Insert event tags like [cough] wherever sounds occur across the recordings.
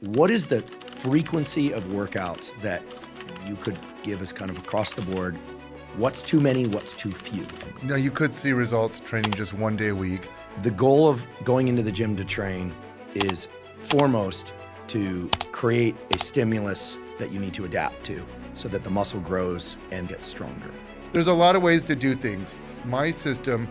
What is the frequency of workouts that you could give us kind of across the board? What's too many? What's too few? Now, you could see results training just one day a week. The goal of going into the gym to train is foremost to create a stimulus that you need to adapt to so that the muscle grows and gets stronger. There's a lot of ways to do things. My system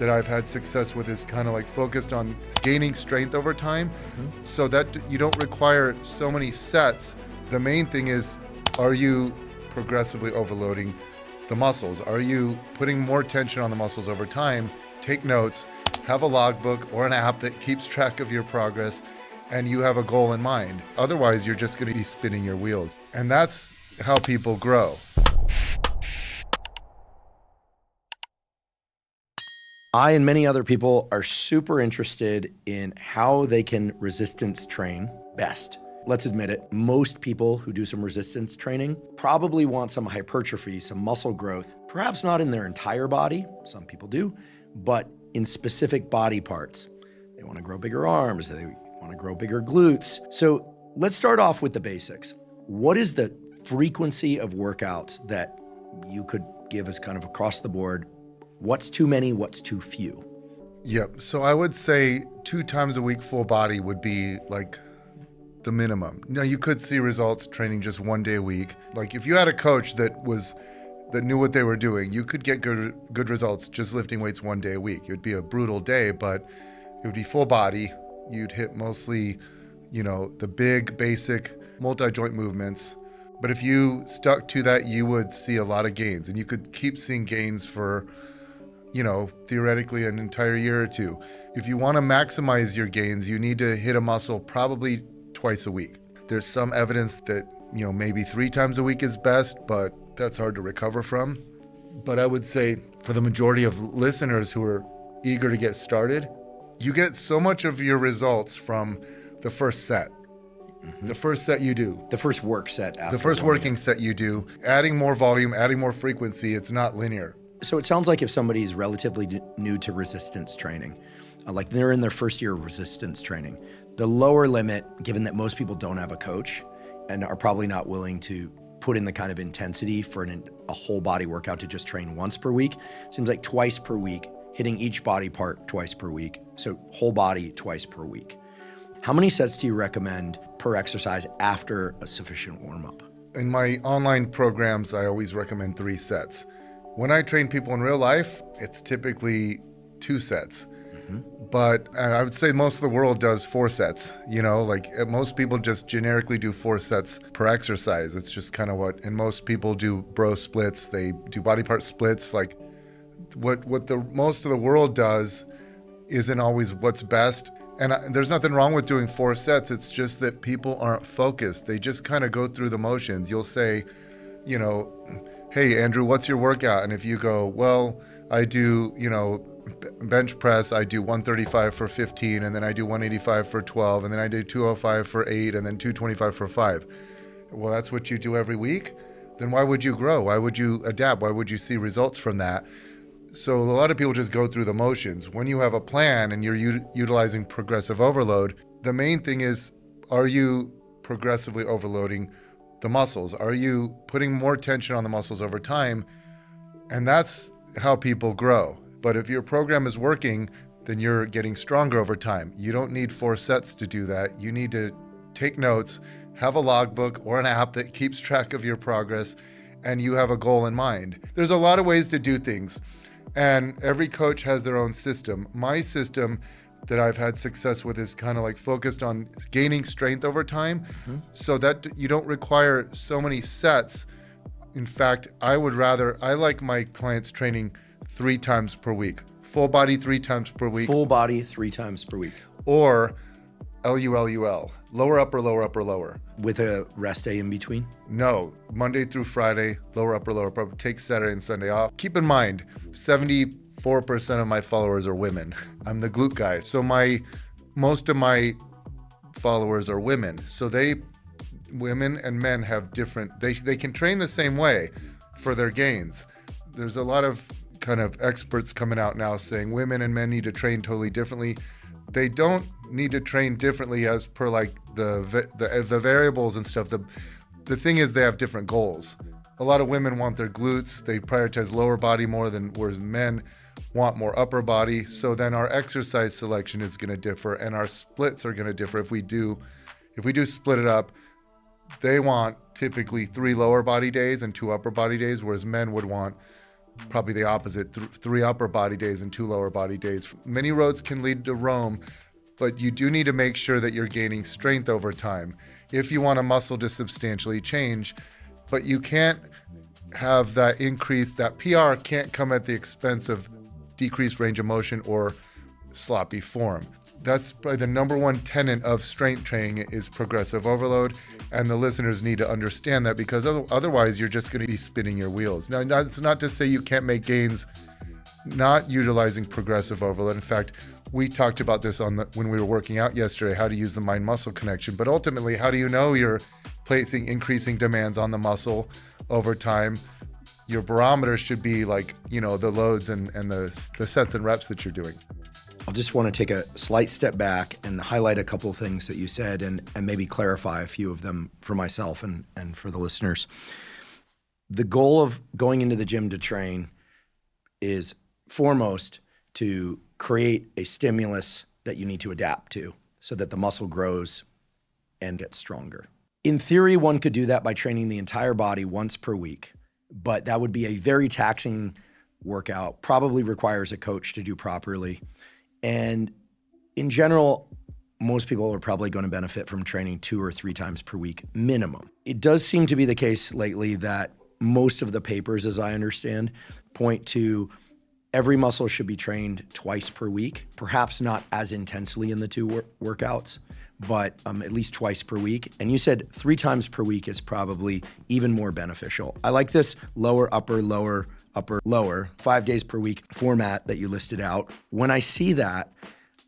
that I've had success with is kind of like focused on gaining strength over time mm-hmm. so that you don't require so many sets. The main thing is are you progressively overloading the muscles? Are you putting more tension on the muscles over time? Take notes, have a logbook or an app that keeps track of your progress, and you have a goal in mind. Otherwise, you're just going to be spinning your wheels. And that's how people grow. I and many other people are super interested in how they can resistance train best. Let's admit it, most people who do some resistance training probably want some hypertrophy, some muscle growth, perhaps not in their entire body, some people do, but in specific body parts. They want to grow bigger arms, they want to grow bigger glutes. So let's start off with the basics. What is the frequency of workouts that you could give us kind of across the board What's too many? What's too few? Yep. So I would say two times a week full body would be like the minimum. Now you could see results training just one day a week. Like if you had a coach that was that knew what they were doing, you could get good good results just lifting weights one day a week. It would be a brutal day, but it would be full body. You'd hit mostly, you know, the big basic multi-joint movements. But if you stuck to that, you would see a lot of gains and you could keep seeing gains for you know, theoretically an entire year or two. If you want to maximize your gains, you need to hit a muscle probably twice a week. There's some evidence that, you know, maybe three times a week is best, but that's hard to recover from. But I would say for the majority of listeners who are eager to get started, you get so much of your results from the first set. Mm-hmm. The first set you do. The first work set. the first working set you do. Adding more volume, adding more frequency, it's not linear. So it sounds like if somebody is relatively new to resistance training, uh, like they're in their first year of resistance training, the lower limit, given that most people don't have a coach and are probably not willing to put in the kind of intensity for an, a whole body workout to just train once per week, seems like twice per week, hitting each body part twice per week. So whole body twice per week. How many sets do you recommend per exercise after a sufficient warm up? In my online programs, I always recommend three sets. When I train people in real life, it's typically two sets. Mm-hmm. But uh, I would say most of the world does four sets. You know, like uh, most people just generically do four sets per exercise. It's just kind of what, and most people do bro splits. They do body part splits. Like what what the most of the world does isn't always what's best. And I, there's nothing wrong with doing four sets. It's just that people aren't focused. They just kind of go through the motions. You'll say, you know hey, Andrew, what's your workout? And if you go, well, I do, you know, bench press, I do 135 for 15, and then I do 185 for 12, and then I do 205 for 8, and then 225 for 5. Well, that's what you do every week? Then why would you grow? Why would you adapt? Why would you see results from that? So a lot of people just go through the motions. When you have a plan and you're u- utilizing progressive overload, the main thing is are you progressively overloading the muscles? Are you putting more tension on the muscles over time? And that's how people grow. But if your program is working, then you're getting stronger over time. You don't need four sets to do that. You need to take notes, have a logbook or an app that keeps track of your progress, and you have a goal in mind. There's a lot of ways to do things, and every coach has their own system. My system that I've had success with is kind of like focused on gaining strength over time mm-hmm. so that you don't require so many sets. In fact, I would rather, I like my clients training three times per week, full body three times per week. Full body three times per week. Or LULUL, lower upper, lower upper, lower. With a rest day in between? No, Monday through Friday, lower upper, lower upper. Take Saturday and Sunday off. Keep in mind, 70 4% of my followers are women. I'm the glute guy. So my most of my followers are women. So they women and men have different they they can train the same way for their gains. There's a lot of kind of experts coming out now saying women and men need to train totally differently. they don't need to train differently as per like the the, the variables and stuff. The the thing is they have different goals. A lot of women want their glutes. They prioritize lower body more than whereas men want more upper body. So then our exercise selection is going to differ and our splits are going to differ if we do if we do split it up. They want typically 3 lower body days and 2 upper body days whereas men would want probably the opposite th- three upper body days and two lower body days. Many roads can lead to Rome, but you do need to make sure that you're gaining strength over time if you want a muscle to substantially change. But you can't have that increase, that PR can't come at the expense of decreased range of motion or sloppy form. That's probably the number one tenet of strength training is progressive overload and the listeners need to understand that because otherwise you're just going to be spinning your wheels. Now it's not to say you can't make gains not utilizing progressive overload. In fact we talked about this on the, when we were working out yesterday how to use the mind muscle connection but ultimately how do you know you're placing increasing demands on the muscle over time your barometer should be like you know the loads and, and the, the sets and reps that you're doing I'll just want to take a slight step back and highlight a couple of things that you said and, and maybe clarify a few of them for myself and, and for the listeners. The goal of going into the gym to train is foremost to create a stimulus that you need to adapt to so that the muscle grows and gets stronger. In theory, one could do that by training the entire body once per week, but that would be a very taxing workout, probably requires a coach to do properly. And in general, most people are probably going to benefit from training two or three times per week minimum. It does seem to be the case lately that most of the papers, as I understand, point to every muscle should be trained twice per week, perhaps not as intensely in the two wor- workouts, but um, at least twice per week. And you said three times per week is probably even more beneficial. I like this lower, upper, lower upper, lower, five days per week format that you listed out. When I see that,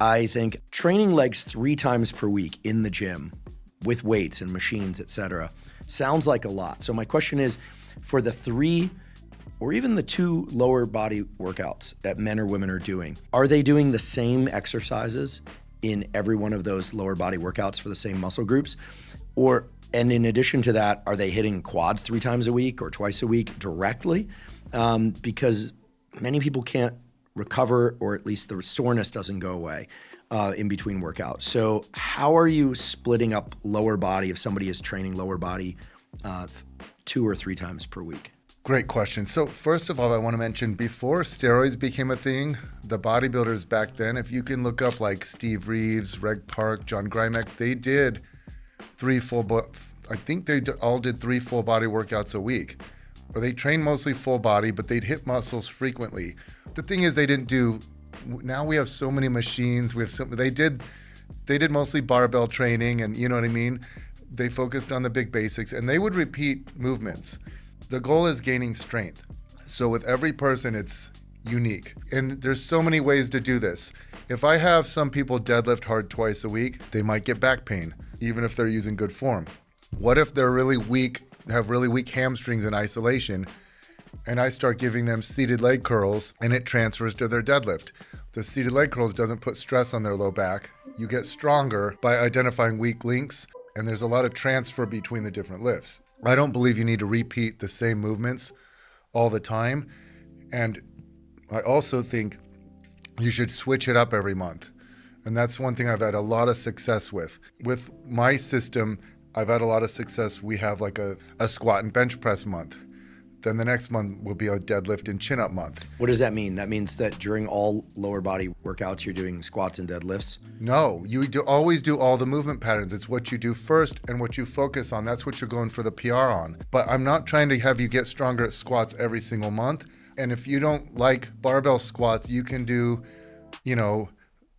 I think training legs three times per week in the gym with weights and machines, etc., sounds like a lot. So my question is, for the three or even the two lower body workouts that men or women are doing, are they doing the same exercises in every one of those lower body workouts for the same muscle groups? Or and in addition to that, are they hitting quads three times a week or twice a week directly? um, because many people can't recover, or at least the soreness doesn't go away uh, in between workouts. So, how are you splitting up lower body if somebody is training lower body uh, two or three times per week? Great question. So, first of all, I want to mention before steroids became a thing, the bodybuilders back then, if you can look up like Steve Reeves, Reg Park, John Grimek, they did three full, I think they all did three full body workouts a week or they trained mostly full body, but they'd hit muscles frequently. The thing is, they didn't do. Now we have so many machines. We have so they did, they did mostly barbell training, and you know what I mean. They focused on the big basics, and they would repeat movements. The goal is gaining strength. So with every person, it's unique, and there's so many ways to do this. If I have some people deadlift hard twice a week, they might get back pain, even if they're using good form. What if they're really weak have really weak hamstrings in isolation, and I start giving them seated leg curls, and it transfers to their deadlift. The seated leg curls doesn't put stress on their low back. You get stronger by identifying weak links, and there's a lot of transfer between the different lifts. I don't believe you need to repeat the same movements all the time. And I also think you should switch it up every month. And that's one thing I've had a lot of success with. With my system, I've had a lot of success. We have like a, a squat and bench press month. Then the next month will be a deadlift and chin up month. What does that mean? That means that during all lower body workouts, you're doing squats and deadlifts? No, you do always do all the movement patterns. It's what you do first and what you focus on. That's what you're going for the PR on. But I'm not trying to have you get stronger at squats every single month. And if you don't like barbell squats, you can do, you know,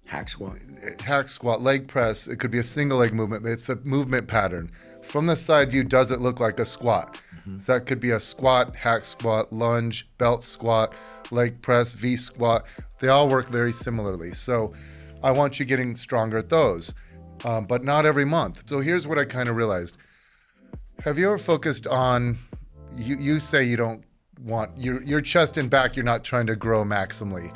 Hack squat. Hack squat, leg press. It could be a single leg movement. But it's the movement pattern. From the side view, does it look like a squat? Mm-hmm. So that could be a squat, hack squat, lunge, belt squat, leg press, V squat. They all work very similarly. So I want you getting stronger at those, um, but not every month. So here's what I kind of realized. Have you ever focused on? You, you say you don't want your your chest and back. You're not trying to grow maximally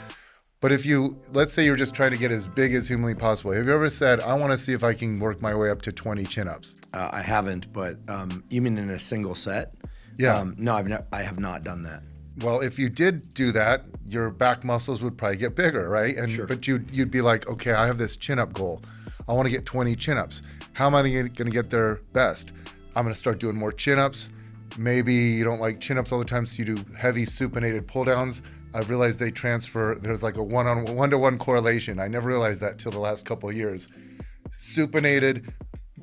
But if you, let's say you're just trying to get as big as humanly possible, have you ever said, I want to see if I can work my way up to 20 chin ups? Uh, I haven't, but um, you mean in a single set? Yeah. Um, no, I've ne- I have not done that. Well, if you did do that, your back muscles would probably get bigger, right? And Sure. but you'd you'd be like, okay, I have this chin up goal. I want to get 20 chin ups. How am I going to get there best? I'm going to start doing more chin ups. Maybe you don't like chin ups all the time, so you do heavy supinated pull downs. I've realized they transfer. There's like a one on one to one correlation. I never realized that till the last couple of years. Supinated,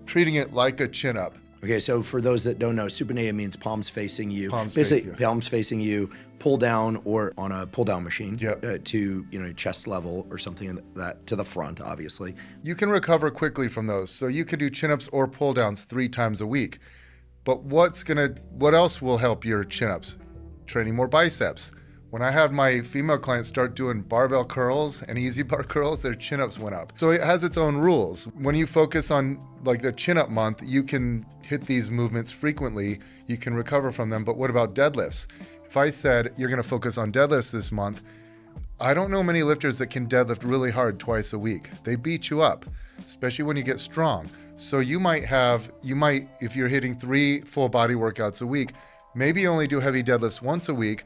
treating it like a chin up. Okay, so for those that don't know, supinated means palms facing you. Palms Basically, facing you. palms facing you, pull down or on a pull down machine Yep. uh, to you know chest level or something in that to the front, obviously. You can recover quickly from those. So you can do chin ups or pull downs three times a week. But what's gonna what else will help your chin ups? Training more biceps. When I had my female clients start doing barbell curls and EZ [laughs] bar curls, their chin ups went up. So it has its own rules. When you focus on like the chin up month, you can hit these movements frequently, you can recover from them. But what about deadlifts? If I said you're gonna focus on deadlifts this month, I don't know many lifters that can deadlift really hard twice a week. They beat you up, especially when you get strong. So you might have, you might, if you're hitting three full body workouts a week, maybe only do heavy deadlifts once a week,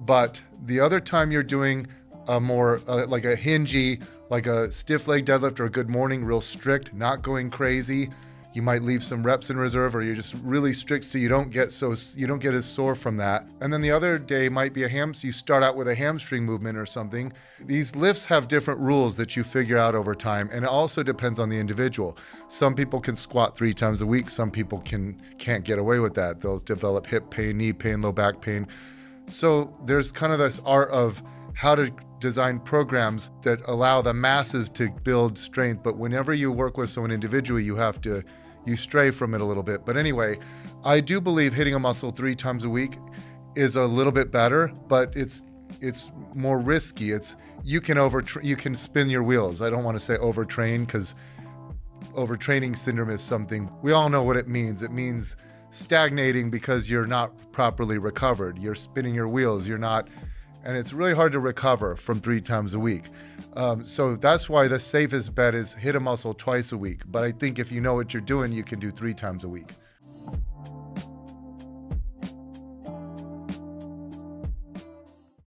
but the other time you're doing a more, uh, like a hingy, like a stiff leg deadlift or a good morning, real strict, not going crazy. You might leave some reps in reserve, or you're just really strict so you don't get so you don't get as sore from that. And then the other day might be a ham. So you start out with a hamstring movement or something. These lifts have different rules that you figure out over time, and it also depends on the individual. Some people can squat three times a week. Some people can can't get away with that. They'll develop hip pain, knee pain, low back pain. So there's kind of this art of how to design programs that allow the masses to build strength. But whenever you work with someone individually, you have to you stray from it a little bit. But anyway, I do believe hitting a muscle three times a week is a little bit better, but it's it's more risky. It's you can over you can spin your wheels. I don't want to say overtrain because overtraining syndrome is something we all know what it means. It means stagnating because you're not properly recovered. You're spinning your wheels. You're not, and it's really hard to recover from three times a week. Um, so that's why the safest bet is hit a muscle twice a week. But I think if you know what you're doing, you can do three times a week.